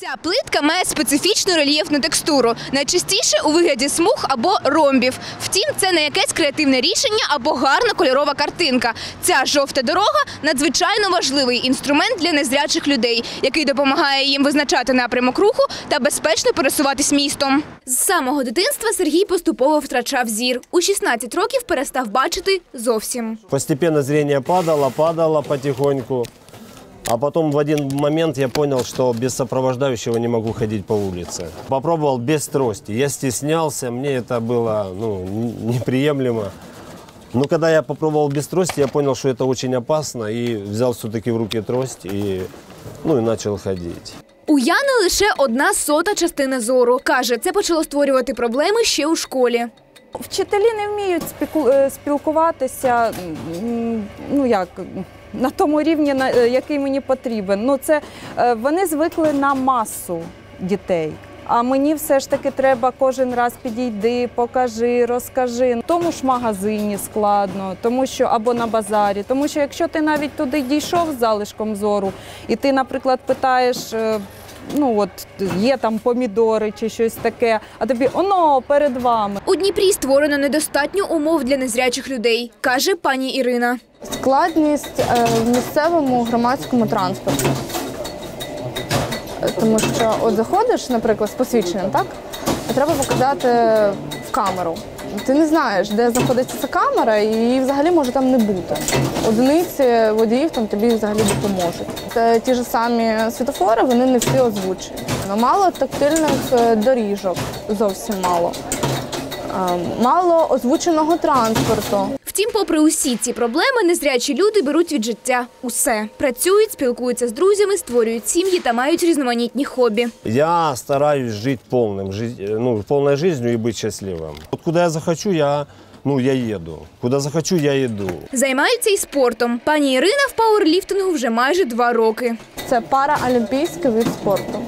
Ця плитка має специфічну рельєфну текстуру, найчастіше у вигляді смуг або ромбів. Втім, це не якесь креативне рішення або гарна кольорова картинка. Ця жовта дорога надзвичайно важливий інструмент для незрячих людей, який допомагає їм визначати напрямок руху та безпечно пересуватись містом. З самого дитинства Сергій поступово втрачав зір. У 16 років перестав бачити зовсім. Постепенно зрение падало, падало потихоньку. А потом в один момент я понял, что без сопровождающего не могу ходить по улице. Попробовал без трости. Я стеснялся, мне это было ну, н- неприемлемо. Но когда я попробовал без трости, я понял, что это очень опасно. И взял все-таки в руки трость и, ну, и начал ходить. У Яни лише одна сота частина зору. Каже, це почало створювати проблеми ще у школі. Вчителі не вміють е, спілкуватися, ну як на тому рівні, на е, який мені потрібен. Ну це е, вони звикли на масу дітей. А мені все ж таки треба кожен раз підійди, покажи, розкажи. Тому ж магазині складно, тому що або на базарі. Тому що якщо ти навіть туди дійшов з залишком зору, і ти, наприклад, питаєш. Ну от є там помідори чи щось таке, а тобі оно перед вами. У Дніпрі створено недостатньо умов для незрячих людей, каже пані Ірина. Складність е, в місцевому громадському транспорті. Тому що от заходиш, наприклад, з посвідченням, так? Треба показати в камеру. Ти не знаєш, де знаходиться ця камера, і її взагалі може там не бути. Одиниці водіїв там тобі взагалі допоможуть. Це ті ж самі світофори, вони не всі озвучені. Ну, Мало тактильних е, доріжок, зовсім мало. Е, Мало озвученого транспорту. Втім, попри усі ці проблеми, незрячі люди беруть від життя усе. Працюють, спілкуються з друзьями, створюють сім'ї та мають різноманітні хобі. Я стараюсь жить полным, жить, ну, полной жизнью и быть счастливым. Вот куда я захочу, я, ну, я еду. Куда захочу, я иду. Займаються і спортом. Пані Ірина в пауерліфтингу вже майже два роки. Це параолімпійський вид спорту.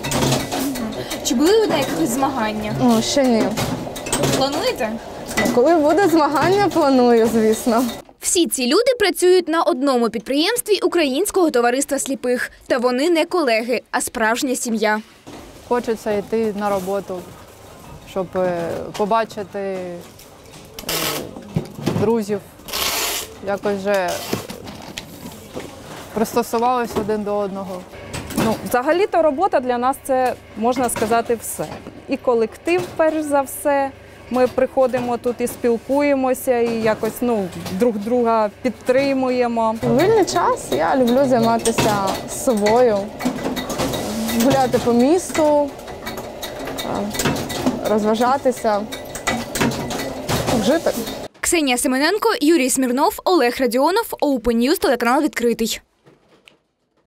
Чи були ви на якихось змаганнях? Ну, ще ні. Плануєте? Коли буде змагання, планую, звісно. Всі ці люди працюють на одному підприємстві Українського товариства сліпих. Та вони не колеги, а справжня сім'я. Хочеться йти на роботу, щоб е, побачити е, друзів, якось вже пристосувалися один до одного. Ну, взагалі-то робота для нас це можна сказати все. І колектив, перш за все. Ми приходимо тут і спілкуємося, і якось ну, друг друга підтримуємо. У вільний час я люблю займатися собою, гуляти по місту, е, розважатися, жити. Ксенія Семененко, Юрій Смірнов, Олег Радіонов, Open News, телеканал відкритий.